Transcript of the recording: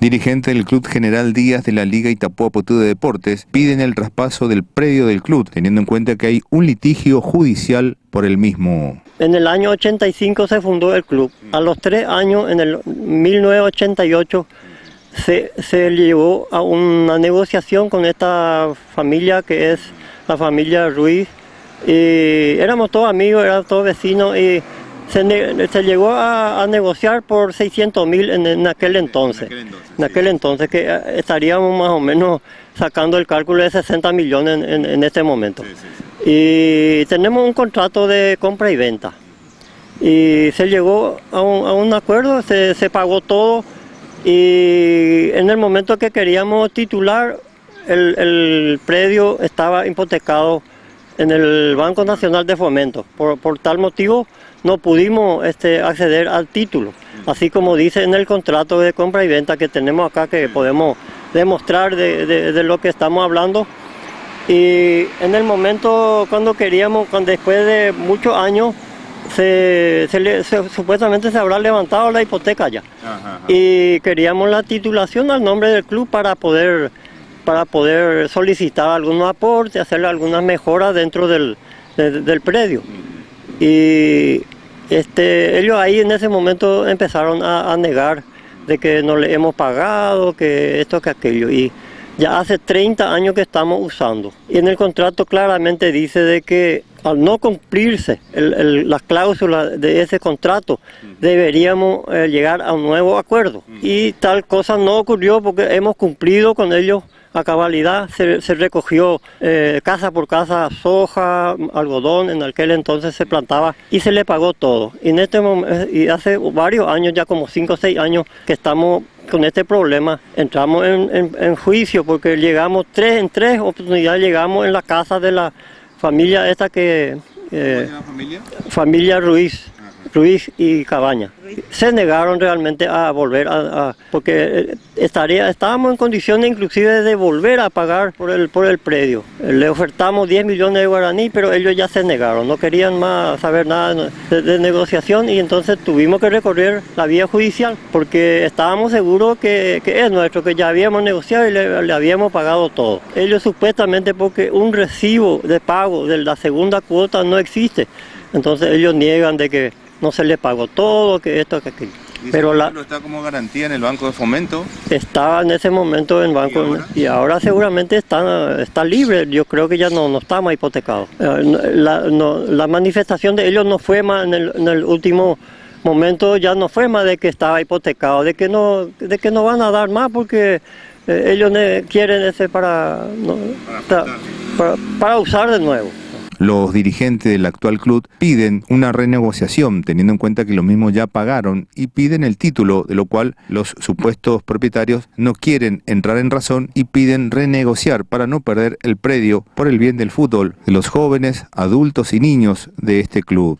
Dirigentes del Club General Díaz de la Liga Itapúa Potú de Deportes piden el traspaso del predio del club, teniendo en cuenta que hay un litigio judicial por el mismo. En el año 85 se fundó el club. A los tres años, en el 1988, se, se llevó a una negociación con esta familia que es la familia Ruiz. Y éramos todos amigos, éramos todos vecinos y se, llegó a, negociar por 600 mil en, aquel entonces. En aquel entonces. que eh, estaríamos más o menos sacando el cálculo de 60 millones en, este momento. Y tenemos un contrato de compra y venta. Y se llegó a un, acuerdo, se, se pagó todo y en el momento que queríamos titular, el, predio estaba hipotecado en el Banco Nacional de Fomento. Por, tal motivo no pudimos este, acceder al título, así como dice en el contrato de compra y venta que tenemos acá que podemos demostrar de, lo que estamos hablando. Y en el momento cuando queríamos, cuando después de muchos años, se, supuestamente se habrá levantado la hipoteca ya. Y queríamos la titulación al nombre del club para poder, para poder solicitar algunos aportes, hacerle algunas mejoras dentro del, predio. Y este, ellos ahí en ese momento empezaron a, a, negar de que no le hemos pagado, que esto, que aquello. Y ya hace 30 años que estamos usando. Y en el contrato claramente dice de que al no cumplirse las cláusulas de ese contrato, deberíamos eh, llegar a un nuevo acuerdo. Y tal cosa no ocurrió porque hemos cumplido con ellos a cabalidad. Se, recogió eh, casa por casa soja, algodón, en aquel entonces se plantaba y se le pagó todo. Y, en este y hace varios años, ya como 5 o 6 años, que estamos con este problema. Entramos en, juicio porque llegamos tres en tres oportunidades, llegamos en la casa de la familia esta que... Eh, familia? Familia Ruiz. Ruiz y Cabaña. Se negaron realmente a volver a, porque eh, estaría, estábamos en condiciones inclusive de volver a pagar por el, por el predio. Le ofertamos 10 millones de guaraní, pero ellos ya se negaron, no querían más saber nada de, negociación y entonces tuvimos que recorrer la vía judicial porque estábamos seguros que, es nuestro, que ya habíamos negociado y le, le habíamos pagado todo. Ellos supuestamente porque un recibo de pago de la segunda cuota no existe. Entonces ellos niegan de que no se le pagó todo, que esto, que aquello. Pero la, está como garantía en el Banco de Fomento? Estaba en ese momento en banco y ahora, seguramente está, está libre, yo creo que ya no, no está más hipotecado. Eh, la, manifestación de ellos no fue más en el, último momento, ya no fue más de que estaba hipotecado, de que no, de que no van a dar más porque eh, ellos quieren ese para, para usar de nuevo. Los dirigentes del actual club piden una renegociación, teniendo en cuenta que los mismos ya pagaron y piden el título, de lo cual los supuestos propietarios no quieren entrar en razón y piden renegociar para no perder el predio por el bien del fútbol, de los jóvenes, adultos y niños de este club.